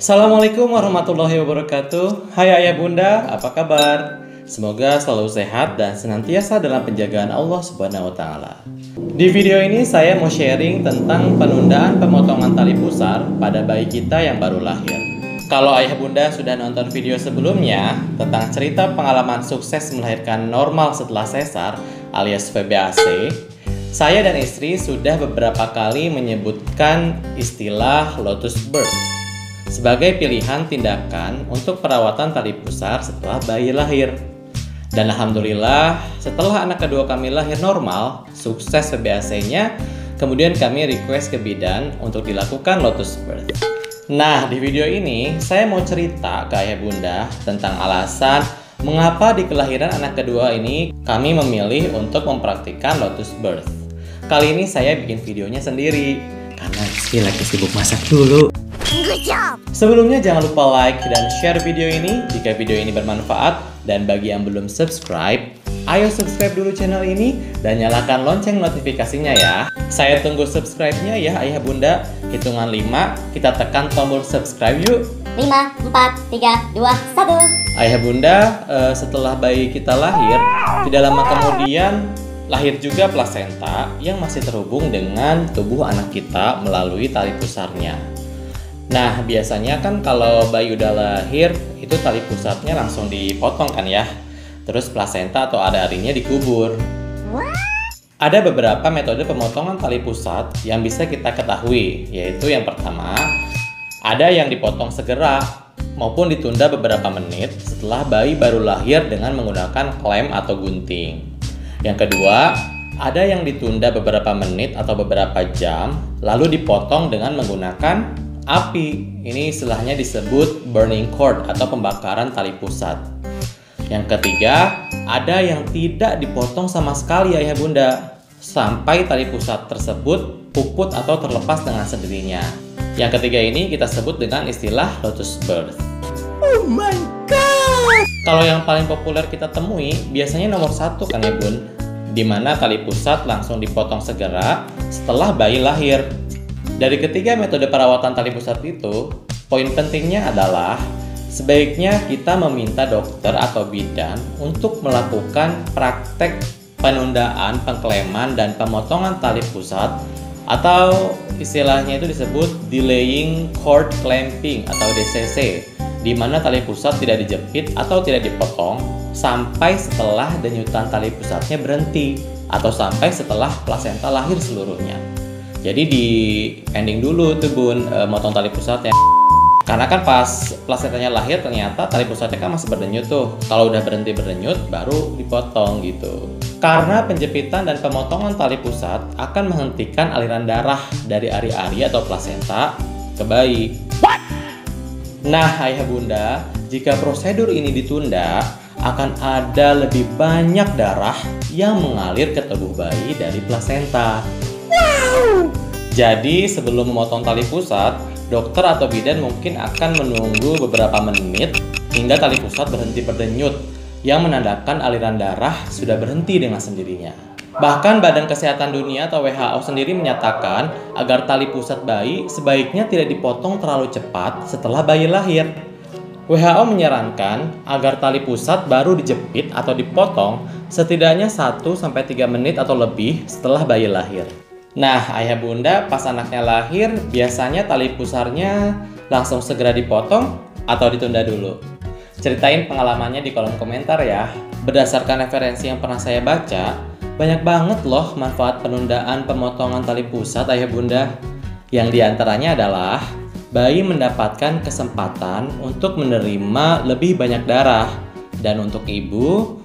Assalamualaikum warahmatullahi wabarakatuh. Hai ayah bunda, apa kabar? Semoga selalu sehat dan senantiasa dalam penjagaan Allah subhanahu wa ta'ala. Di video ini saya mau sharing tentang penundaan pemotongan tali pusar pada bayi kita yang baru lahir. Kalau ayah bunda sudah nonton video sebelumnya tentang cerita pengalaman sukses melahirkan normal setelah sesar alias VBAC saya dan istri sudah beberapa kali menyebutkan istilah lotus birth sebagai pilihan tindakan untuk perawatan tali pusar setelah bayi lahir. Dan alhamdulillah, setelah anak kedua kami lahir normal, sukses PBAC-nya, kemudian kami request ke bidan untuk dilakukan lotus birth. Nah, di video ini saya mau cerita ke ayah bunda tentang alasan mengapa di kelahiran anak kedua ini kami memilih untuk mempraktikkan lotus birth. Kali ini saya bikin videonya sendiri karena istri lagi sibuk masak dulu. Good job! Sebelumnya jangan lupa like dan share video ini jika video ini bermanfaat dan bagi yang belum subscribe, ayo subscribe dulu channel ini dan nyalakan lonceng notifikasinya ya. Saya tunggu subscribe-nya ya ayah bunda. Hitungan 5, kita tekan tombol subscribe yuk. 5, 4, 3, 2, 1 Ayah bunda, uh, setelah bayi kita lahir, tidak lama kemudian lahir juga plasenta yang masih terhubung dengan tubuh anak kita melalui tali pusarnya. Nah, biasanya kan kalau bayi udah lahir, itu tali pusatnya langsung dipotong kan ya. Terus plasenta atau ada arinya dikubur. Ada beberapa metode pemotongan tali pusat yang bisa kita ketahui, yaitu yang pertama, ada yang dipotong segera maupun ditunda beberapa menit setelah bayi baru lahir dengan menggunakan klem atau gunting. Yang kedua, ada yang ditunda beberapa menit atau beberapa jam, lalu dipotong dengan menggunakan api. Ini istilahnya disebut burning cord atau pembakaran tali pusat. Yang ketiga, ada yang tidak dipotong sama sekali ayah bunda sampai tali pusat tersebut puput atau terlepas dengan sendirinya. Yang ketiga ini kita sebut dengan istilah lotus birth. Oh my god! Kalau yang paling populer kita temui biasanya nomor satu kan ya bun, di mana tali pusat langsung dipotong segera setelah bayi lahir dari ketiga metode perawatan tali pusat itu, poin pentingnya adalah sebaiknya kita meminta dokter atau bidan untuk melakukan praktek penundaan, pengkleman, dan pemotongan tali pusat atau istilahnya itu disebut delaying cord clamping atau DCC di mana tali pusat tidak dijepit atau tidak dipotong sampai setelah denyutan tali pusatnya berhenti atau sampai setelah plasenta lahir seluruhnya. Jadi di ending dulu tuh bun e, motong tali pusatnya. Karena kan pas plasentanya lahir ternyata tali pusatnya kan masih berdenyut tuh. Kalau udah berhenti berdenyut baru dipotong gitu. Karena penjepitan dan pemotongan tali pusat akan menghentikan aliran darah dari ari-ari atau plasenta ke bayi. What? Nah, ayah bunda, jika prosedur ini ditunda, akan ada lebih banyak darah yang mengalir ke tubuh bayi dari plasenta. Jadi sebelum memotong tali pusat, dokter atau bidan mungkin akan menunggu beberapa menit hingga tali pusat berhenti berdenyut yang menandakan aliran darah sudah berhenti dengan sendirinya. Bahkan Badan Kesehatan Dunia atau WHO sendiri menyatakan agar tali pusat bayi sebaiknya tidak dipotong terlalu cepat setelah bayi lahir. WHO menyarankan agar tali pusat baru dijepit atau dipotong setidaknya 1-3 menit atau lebih setelah bayi lahir. Nah, ayah bunda pas anaknya lahir biasanya tali pusarnya langsung segera dipotong atau ditunda dulu. Ceritain pengalamannya di kolom komentar ya. Berdasarkan referensi yang pernah saya baca, banyak banget loh manfaat penundaan pemotongan tali pusat ayah bunda. Yang di antaranya adalah bayi mendapatkan kesempatan untuk menerima lebih banyak darah dan untuk ibu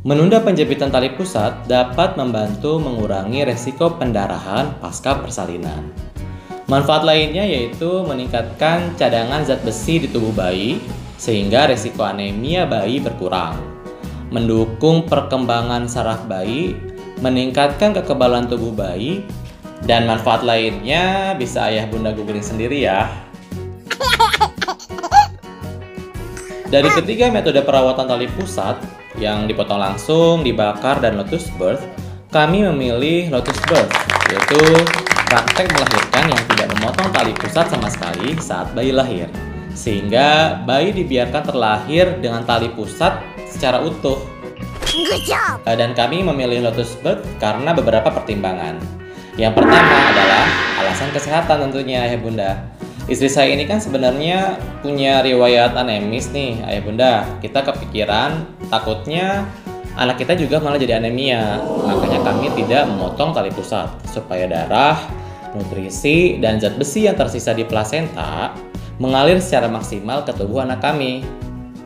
Menunda penjepitan tali pusat dapat membantu mengurangi resiko pendarahan pasca persalinan. Manfaat lainnya yaitu meningkatkan cadangan zat besi di tubuh bayi sehingga resiko anemia bayi berkurang. Mendukung perkembangan saraf bayi, meningkatkan kekebalan tubuh bayi, dan manfaat lainnya bisa ayah bunda googling sendiri ya. Dari ketiga metode perawatan tali pusat, yang dipotong langsung, dibakar, dan lotus birth, kami memilih lotus birth, yaitu praktek melahirkan yang tidak memotong tali pusat sama sekali saat bayi lahir. Sehingga bayi dibiarkan terlahir dengan tali pusat secara utuh. Eh, Dan kami memilih Lotus Bird karena beberapa pertimbangan. Yang pertama adalah alasan kesehatan tentunya ayah bunda. Istri saya ini kan sebenarnya punya riwayat anemis nih ayah bunda. Kita kepikiran takutnya anak kita juga malah jadi anemia. Makanya kami tidak memotong tali pusat supaya darah, nutrisi, dan zat besi yang tersisa di plasenta mengalir secara maksimal ke tubuh anak kami.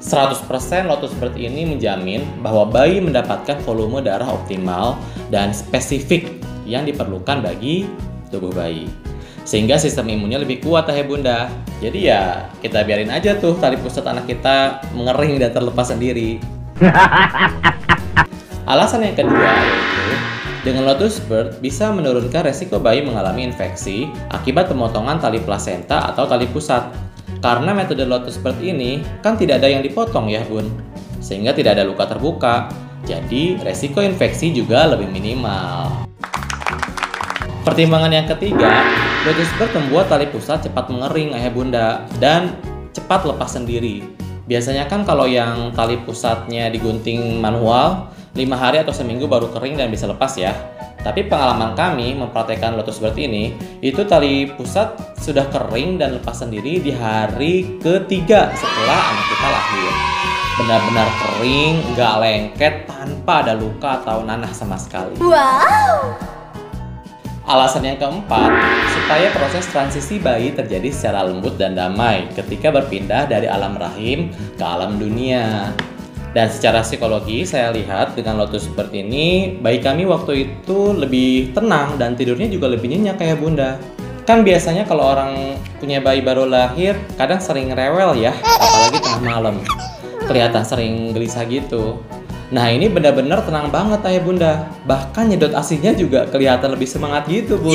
100% Lotus Bird ini menjamin bahwa bayi mendapatkan volume darah optimal dan spesifik yang diperlukan bagi tubuh bayi. Sehingga sistem imunnya lebih kuat ayah bunda. Jadi ya kita biarin aja tuh tali pusat anak kita mengering dan terlepas sendiri. Alasan yang kedua yaitu dengan Lotus Bird bisa menurunkan resiko bayi mengalami infeksi akibat pemotongan tali plasenta atau tali pusat. Karena metode Lotus Bird ini kan tidak ada yang dipotong ya bun, sehingga tidak ada luka terbuka. Jadi resiko infeksi juga lebih minimal. Pertimbangan yang ketiga, Bird membuat tali pusat cepat mengering ayah bunda dan cepat lepas sendiri. Biasanya kan kalau yang tali pusatnya digunting manual, 5 hari atau seminggu baru kering dan bisa lepas ya. Tapi pengalaman kami mempraktekkan Lotus Bird ini, itu tali pusat sudah kering dan lepas sendiri di hari ketiga setelah anak kita lahir. Benar-benar kering, nggak lengket, tanpa ada luka atau nanah sama sekali. Wow. Alasan yang keempat, supaya proses transisi bayi terjadi secara lembut dan damai ketika berpindah dari alam rahim ke alam dunia. Dan secara psikologi saya lihat dengan Lotus Bird ini, bayi kami waktu itu lebih tenang dan tidurnya juga lebih nyenyak kayak bunda. Kan biasanya kalau orang punya bayi baru lahir, kadang sering rewel ya, apalagi tengah malam. Kelihatan sering gelisah gitu. Nah ini benar-benar tenang banget ayah bunda. Bahkan nyedot asinya juga kelihatan lebih semangat gitu bun.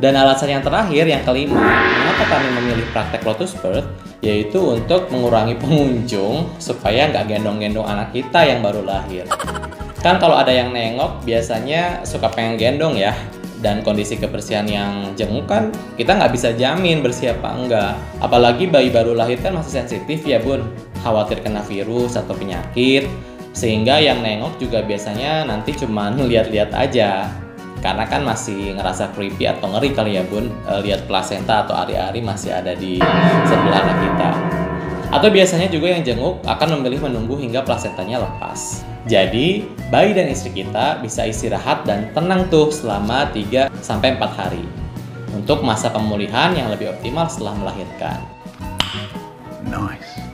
Dan alasan yang terakhir, yang kelima, mengapa kami memilih praktek Lotus Bird, yaitu untuk mengurangi pengunjung supaya nggak gendong-gendong anak kita yang baru lahir. Kan kalau ada yang nengok, biasanya suka pengen gendong ya. Dan kondisi kebersihan yang jenguk kan kita nggak bisa jamin bersih apa enggak. Apalagi bayi baru lahir kan masih sensitif ya bun, khawatir kena virus atau penyakit. Sehingga yang nengok juga biasanya nanti cuman lihat-lihat aja. Karena kan masih ngerasa creepy atau ngeri kali ya bun. E, lihat plasenta atau ari-ari masih ada di sebelah anak kita. Atau biasanya juga yang jenguk akan memilih menunggu hingga plasentanya lepas. Jadi bayi dan istri kita bisa istirahat dan tenang tuh selama 3 sampai 4 hari. Untuk masa pemulihan yang lebih optimal setelah melahirkan. Nice.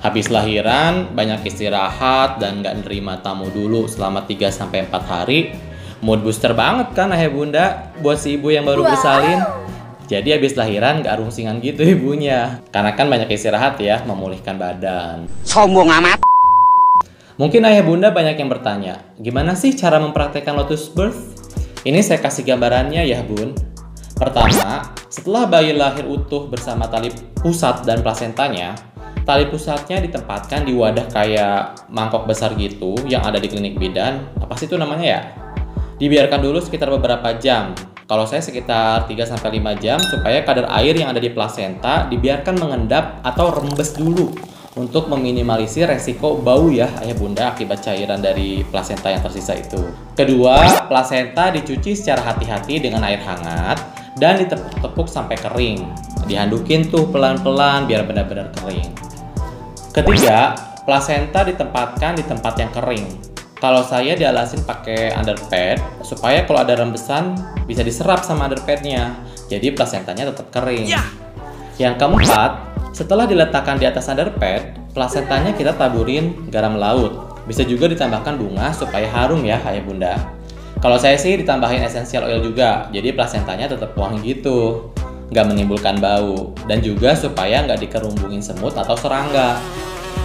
Habis lahiran, banyak istirahat dan nggak nerima tamu dulu selama 3 sampai 4 hari. Mood booster banget kan ayah bunda buat si ibu yang baru Wow. bersalin. Jadi habis lahiran nggak rungsingan gitu ibunya. Karena kan banyak istirahat ya, memulihkan badan. Sombong amat. Mungkin ayah bunda banyak yang bertanya, gimana sih cara mempraktekkan Lotus Birth? Ini saya kasih gambarannya ya bun. Pertama, setelah bayi lahir utuh bersama tali pusat dan plasentanya, tali pusatnya ditempatkan di wadah kayak mangkok besar gitu yang ada di klinik bidan. Apa sih itu namanya ya? Dibiarkan dulu sekitar beberapa jam. Kalau saya sekitar 3-5 jam supaya kadar air yang ada di plasenta dibiarkan mengendap atau rembes dulu untuk meminimalisir resiko bau ya ayah bunda akibat cairan dari plasenta yang tersisa itu. Kedua, plasenta dicuci secara hati-hati dengan air hangat dan ditepuk-tepuk sampai kering. Dihandukin tuh pelan-pelan biar benar-benar kering. Ketiga, plasenta ditempatkan di tempat yang kering. Kalau saya dialasin pakai underpad supaya kalau ada rembesan bisa diserap sama underpadnya. Jadi plasentanya tetap kering. Yang keempat, setelah diletakkan di atas underpad, plasentanya kita taburin garam laut. Bisa juga ditambahkan bunga supaya harum ya ayah bunda. Kalau saya sih ditambahin essential oil juga, jadi plasentanya tetap wangi gitu. Nggak menimbulkan bau. Dan juga supaya nggak dikerumbungin semut atau serangga.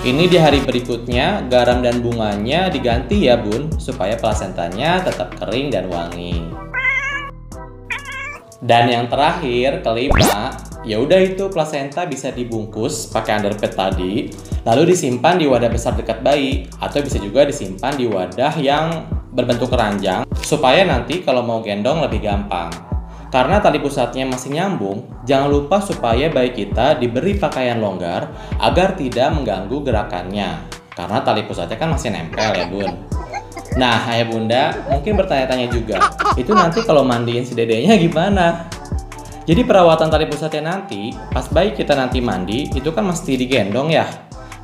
Ini di hari berikutnya, garam dan bunganya diganti ya bun, supaya plasentanya tetap kering dan wangi. Dan yang terakhir, kelima, ya udah itu plasenta bisa dibungkus pakai underpad tadi, lalu disimpan di wadah besar dekat bayi, atau bisa juga disimpan di wadah yang berbentuk keranjang, supaya nanti kalau mau gendong lebih gampang. Karena tali pusatnya masih nyambung, jangan lupa supaya bayi kita diberi pakaian longgar agar tidak mengganggu gerakannya. Karena tali pusatnya kan masih nempel ya bun. Nah ayah bunda mungkin bertanya-tanya juga, itu nanti kalau mandiin si dedenya gimana? Jadi perawatan tali pusatnya nanti, pas bayi kita nanti mandi, itu kan mesti digendong ya.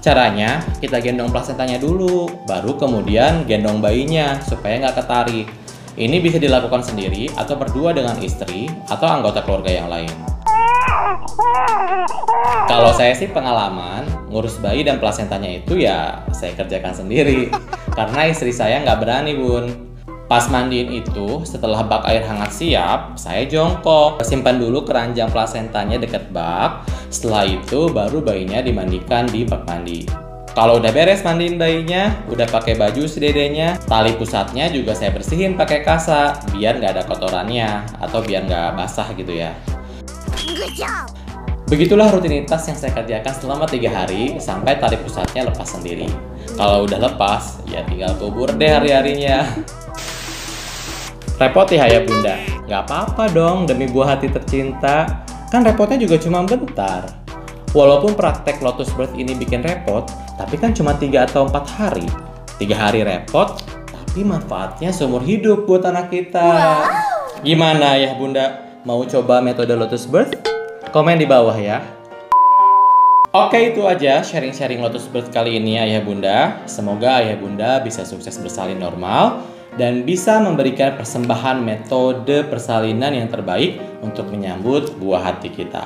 Caranya, kita gendong plasentanya dulu, baru kemudian gendong bayinya supaya nggak ketarik. Ini bisa dilakukan sendiri atau berdua dengan istri atau anggota keluarga yang lain. Kalau saya sih pengalaman ngurus bayi dan plasentanya itu ya saya kerjakan sendiri karena istri saya nggak berani bun. Pas mandiin itu, setelah bak air hangat siap, saya jongkok. Simpan dulu keranjang plasentanya dekat bak. Setelah itu, baru bayinya dimandikan di bak mandi. Kalau udah beres mandiin bayinya, udah pakai baju si dedenya, tali pusatnya juga saya bersihin pakai kasa, biar nggak ada kotorannya, atau biar nggak basah gitu ya. Begitulah rutinitas yang saya kerjakan selama tiga hari sampai tali pusatnya lepas sendiri. Kalau udah lepas, ya tinggal kubur deh hari-harinya. Repot ya ya bunda? Nggak apa-apa dong demi buah hati tercinta. Kan repotnya juga cuma bentar. Walaupun praktek Lotus Birth ini bikin repot, tapi kan cuma 3 atau 4 hari. 3 hari repot, tapi manfaatnya seumur hidup buat anak kita. Gimana ya bunda? Mau coba metode Lotus Birth? Komen di bawah ya. Oke itu aja sharing-sharing Lotus Birth kali ini ayah bunda. Semoga ayah bunda bisa sukses bersalin normal dan bisa memberikan persembahan metode persalinan yang terbaik untuk menyambut buah hati kita.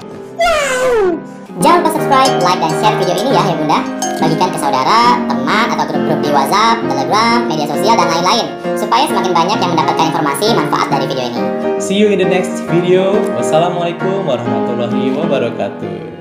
Jangan lupa subscribe, like, dan share video ini ya ya bunda Bagikan ke saudara, teman, atau grup-grup di whatsapp, telegram, media sosial, dan lain-lain Supaya semakin banyak yang mendapatkan informasi manfaat dari video ini See you in the next video. Wassalamualaikum warahmatullahi wabarakatuh.